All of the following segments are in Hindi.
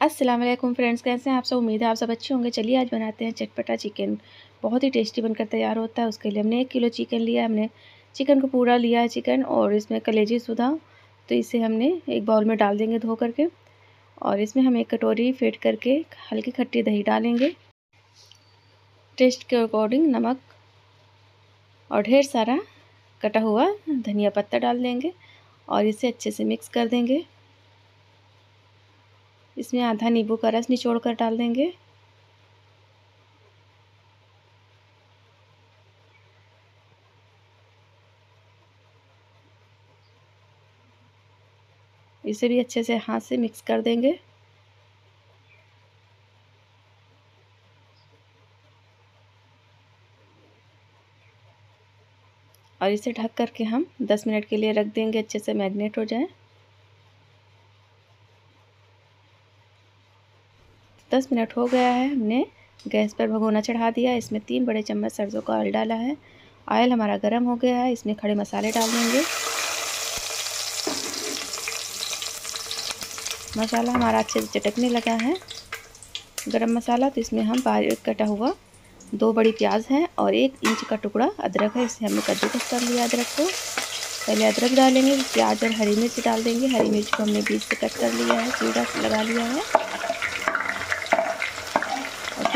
अस्सलाम वालेकुम फ्रेंड्स, कैसे हैं आप सब? उम्मीद है आप सब अच्छे होंगे। चलिए आज बनाते हैं चटपटा चिकन। बहुत ही टेस्टी बनकर तैयार होता है। उसके लिए हमने एक किलो चिकन लिया हमने चिकन को पूरा लिया है चिकन और इसमें कलेजी सुधा। तो इसे हमने एक बाउल में डाल देंगे धो करके और इसमें हम एक कटोरी फेट करके हल्की खट्टी दही डालेंगे। टेस्ट के अकॉर्डिंग नमक और ढेर सारा कटा हुआ धनिया पत्ता डाल देंगे और इसे अच्छे से मिक्स कर देंगे। इसमें आधा नींबू का रस निचोड़ कर डाल देंगे। इसे भी अच्छे से हाथ से मिक्स कर देंगे। और इसे ढक करके हम 10 मिनट के लिए रख देंगे, अच्छे से मैग्नेट हो जाए। दस मिनट हो गया है, हमने गैस पर भगोना चढ़ा दिया, इसमें तीन बड़े चम्मच सरसों का ऑयल डाला है। ऑयल हमारा गर्म हो गया है, इसमें खड़े मसाले डाल देंगे। मसाला हमारा अच्छे से चटकने लगा है। गरम मसाला तो इसमें हम बारीक कटा हुआ दो बड़ी प्याज है और एक इंच का टुकड़ा अदरक है, इसे हमने कद्दूकस कर लिया अदरक को। पहले अदरक डालेंगे, प्याज और हरी मिर्च डाल देंगे। हरी मिर्च को हमने बीच से कट कर लिया है चूड़ा लगा लिया है।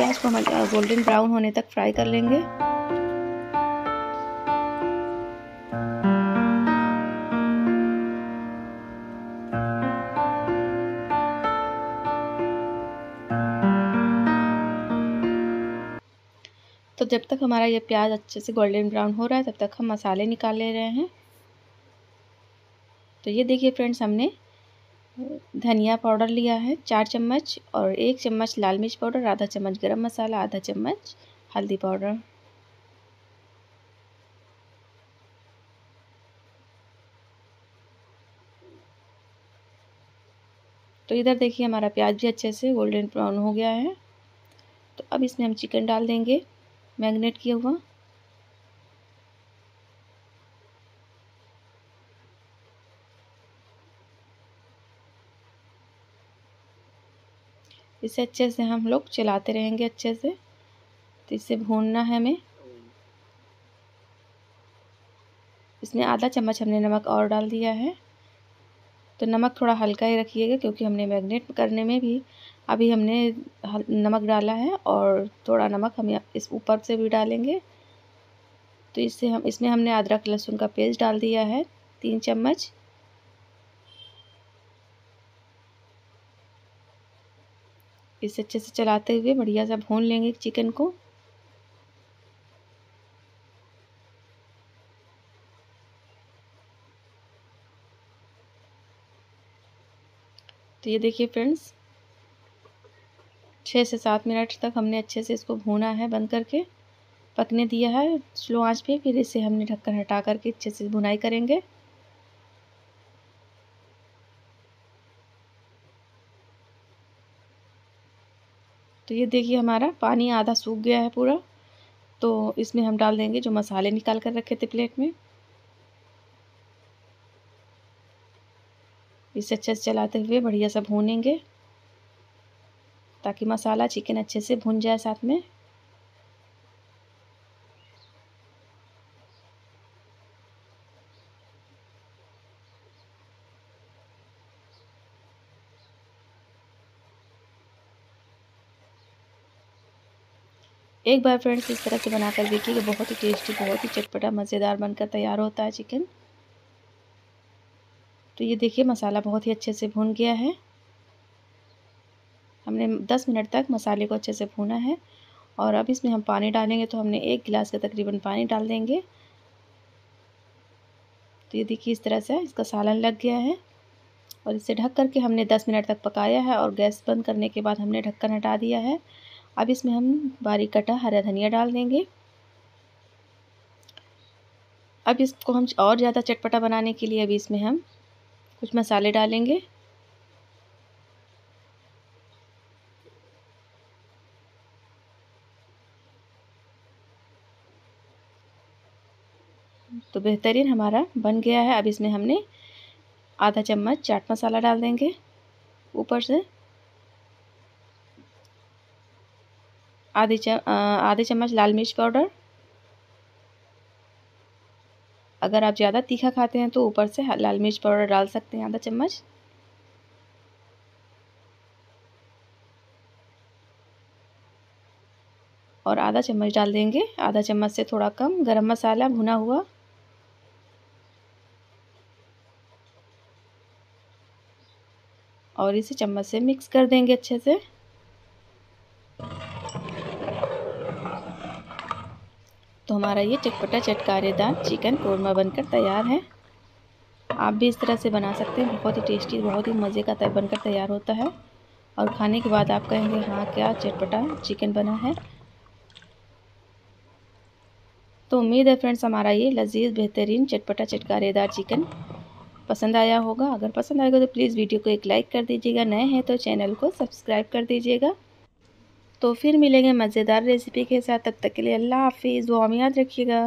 प्याज को हम गोल्डन ब्राउन होने तक फ्राई कर लेंगे। तो जब तक हमारा ये प्याज अच्छे से गोल्डन ब्राउन हो रहा है, तब तक हम मसाले निकाल ले रहे हैं। तो ये देखिए फ्रेंड्स, हमने धनिया पाउडर लिया है, चार चम्मच, और एक चम्मच लाल मिर्च पाउडर, आधा चम्मच गरम मसाला, आधा चम्मच हल्दी पाउडर। तो इधर देखिए हमारा प्याज भी अच्छे से गोल्डन ब्राउन हो गया है। तो अब इसमें हम चिकन डाल देंगे मैगनेट किया हुआ। इसे अच्छे से हम लोग चलाते रहेंगे अच्छे से। तो इसे भूनना है हमें। इसमें आधा चम्मच हमने नमक और डाल दिया है। तो नमक थोड़ा हल्का ही रखिएगा क्योंकि हमने मैगनेट करने में भी अभी हमने नमक डाला है और थोड़ा नमक हम इस ऊपर से भी डालेंगे। तो इससे हम, इसमें हमने अदरक लहसुन का पेस्ट डाल दिया है, तीन चम्मच। इसे अच्छे से चलाते हुए बढ़िया सा भून लेंगे चिकन को। तो ये देखिए फ्रेंड्स छः से सात मिनट तक हमने अच्छे से इसको भूना है बंद करके। पकने दिया है, स्लो आँच पे, फिर इसे हमने ढक्कन हटा करके अच्छे से भुनाई करेंगे। तो ये देखिए हमारा पानी आधा सूख गया है पूरा। तो इसमें हम डाल देंगे जो मसाले निकाल कर रखे थे प्लेट में। इसे अच्छे से चलाते हुए बढ़िया सा भूनेंगे ताकि मसाला चिकन अच्छे से भुन जाए साथ में। एक बार फ्रेंड्स इस तरह से बनाकर देखिए बहुत ही टेस्टी, बहुत ही चटपटा, मज़ेदार बनकर तैयार होता है चिकन। तो ये देखिए मसाला बहुत ही अच्छे से भून गया है। हमने 10 मिनट तक मसाले को अच्छे से भूना है और अब इसमें हम पानी डालेंगे तो हमने एक गिलास का तकरीबन पानी डाल देंगे। तो ये देखिए इस तरह से इसका सालन लग गया है और इसे ढक करके हमने 10 मिनट तक पकाया है और गैस बंद करने के बाद हमने ढक्कन हटा दिया है। अब इसमें हम बारीक कटा हरा धनिया डाल देंगे। अब इसको हम और ज़्यादा चटपटा बनाने के लिए अभी इसमें हम कुछ मसाले डालेंगे। तो बेहतरीन हमारा बन गया है। अब इसमें हमने आधा चम्मच चाट मसाला डाल देंगे। ऊपर से आधे च आधे चम्मच लाल मिर्च पाउडर। अगर आप ज़्यादा तीखा खाते हैं तो ऊपर से लाल मिर्च पाउडर डाल सकते हैं आधा चम्मच। और आधा चम्मच डाल देंगे। आधा चम्मच से थोड़ा कम, गरम मसाला भुना हुआ। और इसे चम्मच से मिक्स कर देंगे अच्छे से। हमारा ये चटपटा चटकारेदार चिकन, कौरमा बनकर तैयार है। आप भी इस तरह से बना सकते हैं। बहुत ही टेस्टी, बहुत ही मज़े का बनकर तैयार होता है। और खाने के बाद आप कहेंगे हाँ क्या चटपटा चिकन बना है? तो उम्मीद है फ्रेंड्स, हमारा ये लजीज, बेहतरीन चटपटा चटकारेदार चिकन पसंद आया होगा। अगर पसंद आएगा तो प्लीज़ वीडियो को एक लाइक कर दीजिएगा। नए हैं तो चैनल को सब्सक्राइब कर दीजिएगा। तो फिर मिलेंगे मज़ेदार रेसिपी के साथ। तब तक के लिए अल्लाह हाफिज़। वो याद रखिएगा।